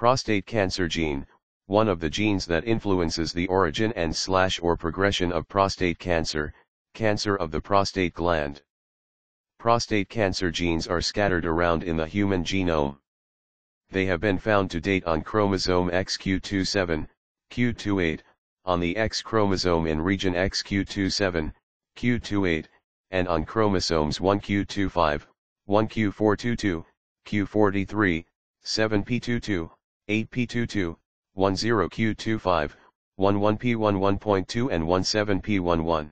Prostate cancer gene, one of the genes that influences the origin and slash or progression of prostate cancer, cancer of the prostate gland. Prostate cancer genes are scattered around in the human genome. They have been found to date on chromosome XQ27, Q28, on the X chromosome in region XQ27, Q28, and on chromosomes 1Q25, 1Q422, Q43, 7P22, 8P22, 10Q25, 11P11.2 and 17P11.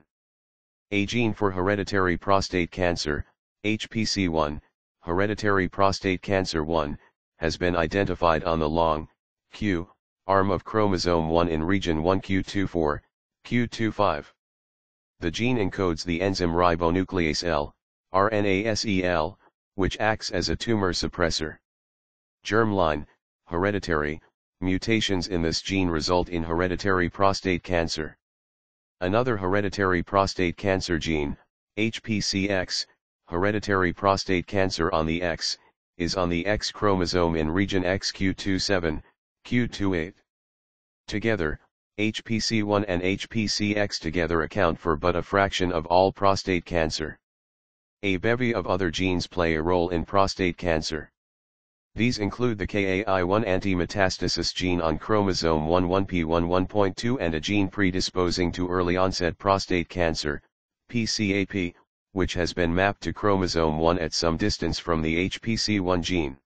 A gene for hereditary prostate cancer, HPC1, hereditary prostate cancer 1, has been identified on the long, Q, arm of chromosome 1 in region 1Q24, Q25. The gene encodes the enzyme ribonuclease L, RNASEL, which acts as a tumor suppressor. Germline, hereditary, mutations in this gene result in hereditary prostate cancer. Another hereditary prostate cancer gene, HPCX, hereditary prostate cancer on the X, is on the X chromosome in region XQ27, Q28. Together, HPC1 and HPCX together account for but a fraction of all prostate cancer. A bevy of other genes play a role in prostate cancer. These include the KAI1 anti-metastasis gene on chromosome 11P11.2 and a gene predisposing to early onset prostate cancer, PCAP, which has been mapped to chromosome 1 at some distance from the HPC1 gene.